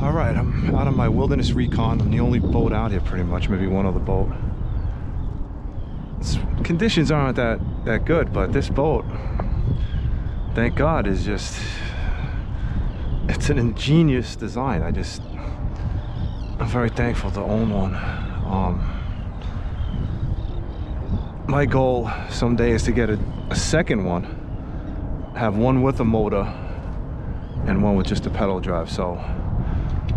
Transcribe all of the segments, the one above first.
All right, I'm out of my wilderness recon. I'm the only boat out here pretty much, maybe one other boat. It's, conditions aren't that, that good, but this boat, thank God, is just, it's an ingenious design. I just, I'm very thankful to own one. Um, my goal someday is to get a, a second one, have one with a motor and one with just a pedal drive. So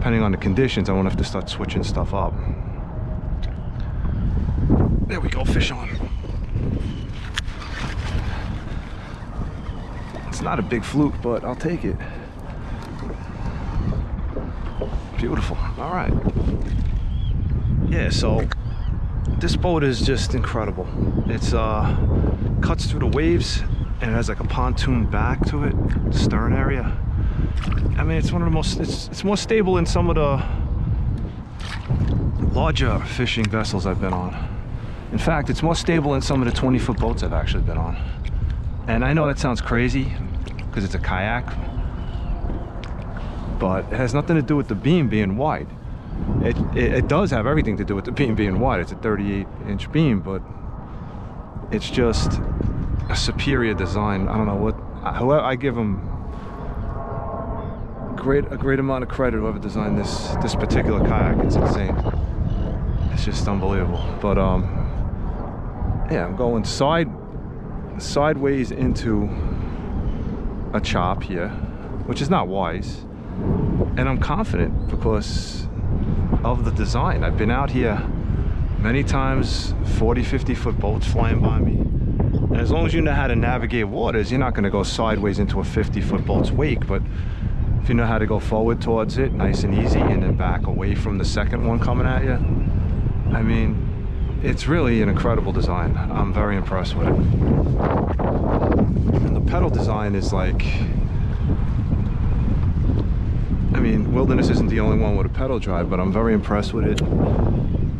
depending on the conditions, I won't have to start switching stuff up. There we go, fish on. It's not a big fluke, but I'll take it. Beautiful. All right. Yeah, so this boat is just incredible. It's uh cuts through the waves and it has like a pontoon back to it, stern area. I mean, it's one of the most, it's, it's more stable than some of the larger fishing vessels I've been on. In fact, it's more stable than some of the 20 foot boats I've actually been on. And I know that sounds crazy because it's a kayak, but it has nothing to do with the beam being wide. It, it, it does have everything to do with the beam being wide. It's a 38 inch beam, but it's just a superior design. I don't know what, however, I give them great a great amount of credit whoever designed this this particular kayak. It's insane. It's just unbelievable. But um, yeah, I'm going side sideways into a chop here, which is not wise. And I'm confident because of the design. I've been out here many times, 40, 50 foot boats flying by me. And as long as you know how to navigate waters, you're not going to go sideways into a 50 foot boat's wake. But if you know how to go forward towards it nice and easy and then back away from the second one coming at you I mean it's really an incredible design. I'm very impressed with it. And the pedal design is like I mean Wilderness isn't the only one with a pedal drive but I'm very impressed with it.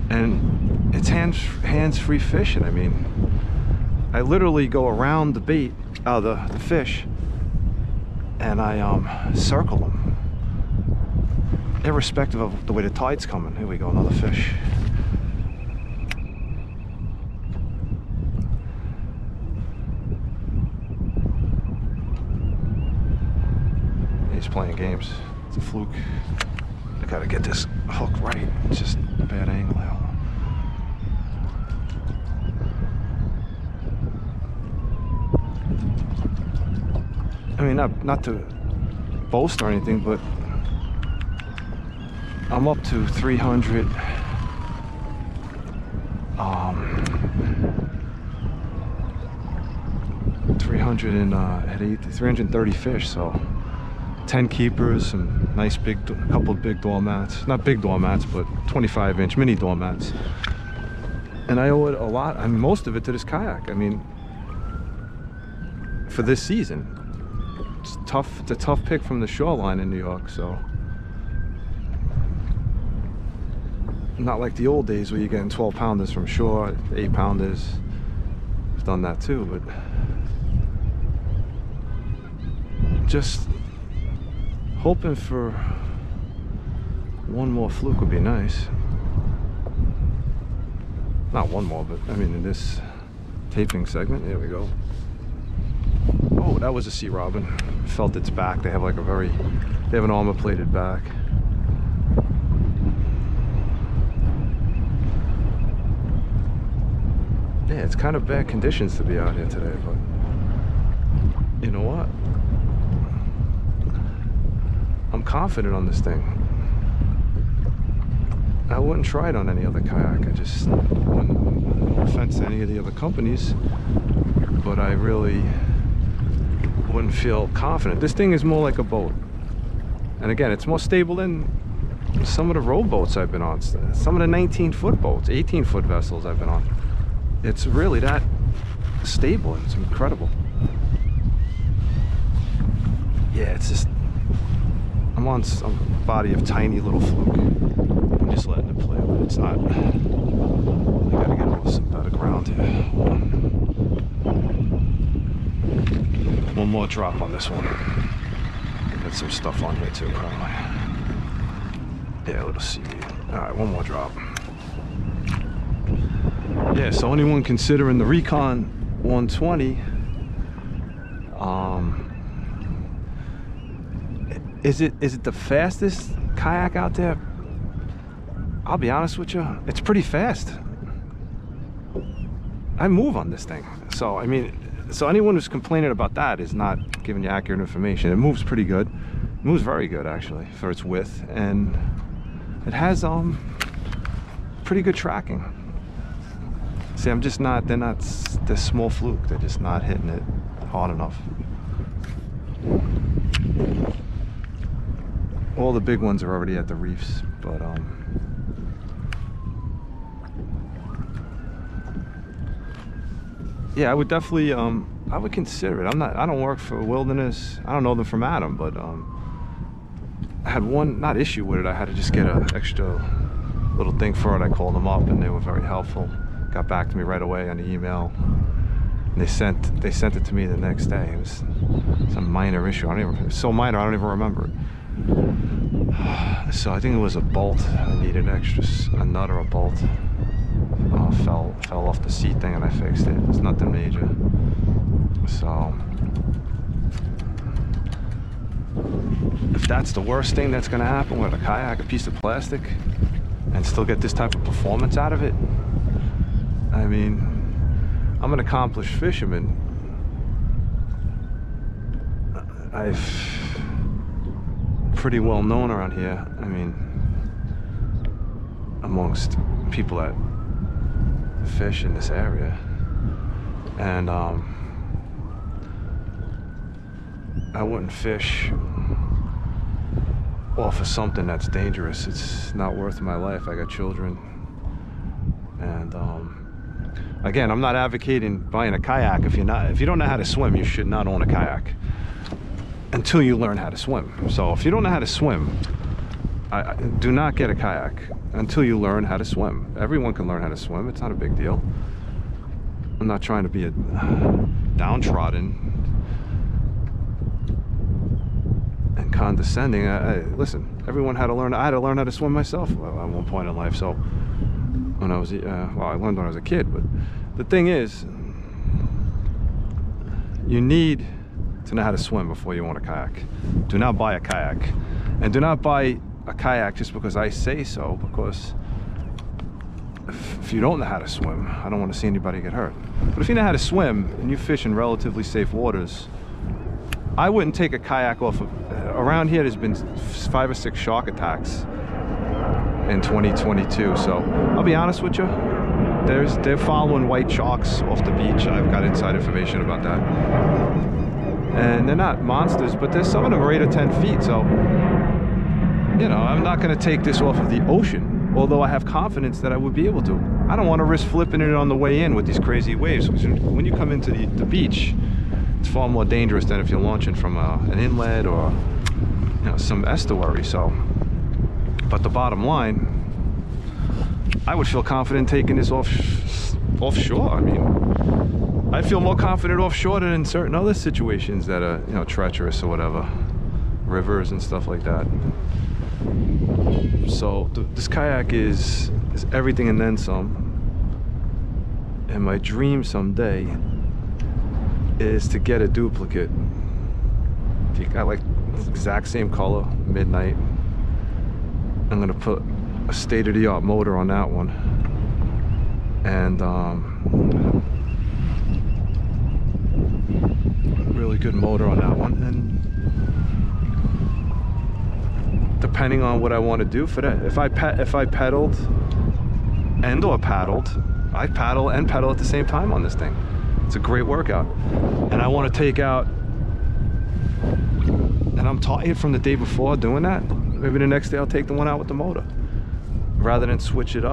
And it's hands hands-free fishing I mean. I literally go around the bait uh, the, the fish and I um, circle them irrespective of the way the tide's coming. Here we go, another fish. He's playing games. It's a fluke. I gotta get this hook right. It's just a bad angle now. I mean, not not to boast or anything, but I'm up to 300. Um, 300 and uh, at eight, 330 fish. So 10 keepers, some nice big, a couple big doormats. Not big doormats but 25 inch mini doormats. And I owe it a lot. I mean, most of it to this kayak. I mean, for this season it's tough. It's a tough pick from the shoreline in New York, so not like the old days where you're getting 12 pounders from shore, eight pounders. I've done that too, but just hoping for one more fluke would be nice. Not one more, but I mean in this taping segment, there we go. Oh, that was a sea robin. Felt its back. They have like a very, they have an armor plated back. Yeah, it's kind of bad conditions to be out here today, but you know what? I'm confident on this thing. I wouldn't try it on any other kayak. I just, no offense to any of the other companies, but I really wouldn't feel confident. This thing is more like a boat. And again, it's more stable than some of the rowboats I've been on. Some of the 19 foot boats, 18 foot vessels I've been on. It's really that stable. and It's incredible. Yeah, it's just, I'm on some body of tiny little fluke. I'm just letting it play, but it's not, I gotta get over some better ground here. One more drop on this one. Got some stuff on here too, probably. Yeah, let's see. All right, one more drop. Yeah, so anyone considering the Recon 120, um, is it is it the fastest kayak out there? I'll be honest with you, it's pretty fast. I move on this thing, so I mean, so anyone who's complaining about that is not giving you accurate information. It moves pretty good, it moves very good actually for its width, and it has um pretty good tracking. See, I'm just not, they're not, they're small fluke. They're just not hitting it hard enough. All the big ones are already at the reefs, but um, yeah, I would definitely, um, I would consider it. I'm not, I don't work for Wilderness. I don't know them from Adam, but um, I had one, not issue with it. I had to just get an extra little thing for it. I called them up and they were very helpful. Got back to me right away on the email. And they sent they sent it to me the next day. It was some minor issue. I don't even so minor I don't even remember it. So I think it was a bolt. I needed extra a nut or a bolt. Oh, fell fell off the seat thing and I fixed it. It's nothing major. So um, if that's the worst thing that's gonna happen with a kayak, a piece of plastic, and still get this type of performance out of it, I mean, I'm an accomplished fisherman. I've pretty well known around here. I mean, amongst people that fish in this area, and um, I wouldn't fish off of something that's dangerous. It's not worth my life. I got children, and um, again, I'm not advocating buying a kayak. If you're not, if you don't know how to swim, you should not own a kayak until you learn how to swim. So if you don't know how to swim, I, I- do not get a kayak until you learn how to swim. Everyone can learn how to swim. It's not a big deal. I'm not trying to be a downtrodden and condescending. I, listen, everyone had to learn. I had to learn how to swim myself at one point in life. So when I was, uh, well, I learned when I was a kid. But the thing is, you need to know how to swim before you want a kayak. Do not buy a kayak, and do not buy a kayak just because I say so. Because if, you don't know how to swim, I don't want to see anybody get hurt. But if you know how to swim and you fish in relatively safe waters, I wouldn't take a kayak off of. Around here, there's been five or six shark attacks in 2022. So I'll be honest with you. There's they're following white sharks off the beach. I've got inside information about that. And they're not monsters, but there's some of them are eight or ten feet. So you know, I'm not going to take this off of the ocean, although I have confidence that I would be able to. I don't want to risk flipping it on the way in with these crazy waves. When you come into the, the beach, it's far more dangerous than if you're launching from a, an inlet or you know some estuary. So, but the bottom line, I would feel confident taking this off offshore. I mean, I feel more confident offshore than in certain other situations that are you know treacherous or whatever, rivers and stuff like that. So th- this kayak is is everything and then some. And my dream someday is to get a duplicate. You got like exact same color, midnight. I'm gonna put a state-of-the-art motor on that one. And um, really good motor on that one. And depending on what I want to do for that. If I pe- if I pedaled and or paddled, I paddle and pedal at the same time on this thing. It's a great workout, and I want to take out. And I'm tired from the day before doing that. Maybe the next day I'll take the one out with the motor, rather than switch it up